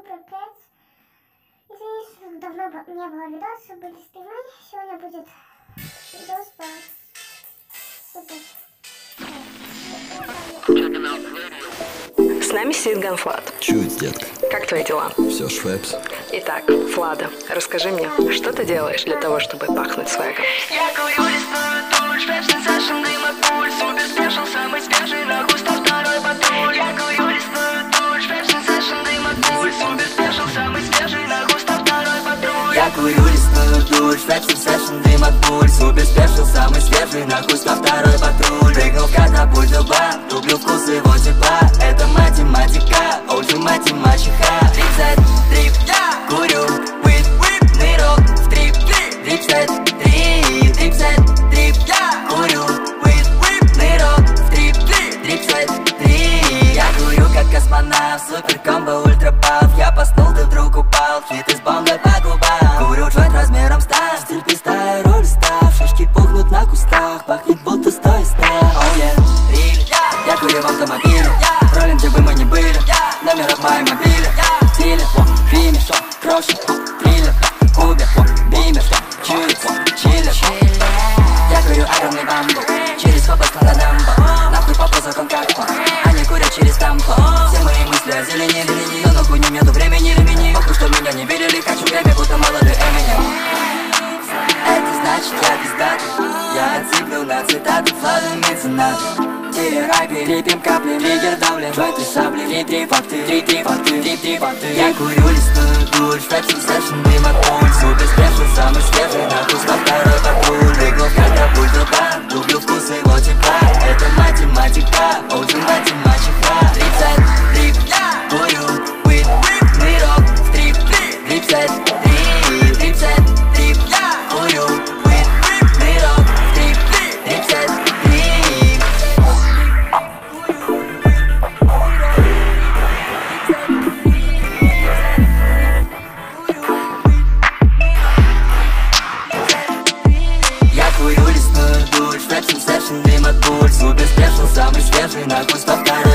Супер Кэтс. Извини, что давно не было видосов, были стримы. Сегодня будет видос по Супер С нами сидит Ганфлат. Чуть, детка. Как твои дела? Все швепс. Итак, Флада, расскажи мне, что ты делаешь для того, чтобы пахнуть свегом? Я курю лесную веб патруль Я курю лесную дурь, веб сессион, дым от пуль. Супер спешл, самый свежий, нахуй ста второй патруль. Прыгнул в катапульт люба, люблю вкус его тепла Это математика, OG математиха. Тридцать Номера в моем мобиле Стиле, в фильме Крошит, триллер Кубер, бимер Чует, чиллер я курю огромный бамбу Через хопас на дамбо Нахуй попа закон как по Они курят через тампо Все мои мысли о зелени, зелени Но нахуй не нету времени ремени Похуй, что меня не видели Хочу время, будто молодой Эминем Это значит я пиздатый Я отсыплю на цитаты Флажи меценаты Терапи, лепим капли, триггер давлен Джойнты сабли, три-три факты, три-три факты, три-три факты. Я курю лесную дурь, фэпси сэшн, дым от пуль Супер спешл, самый свежий, нахуй Gustav Kahn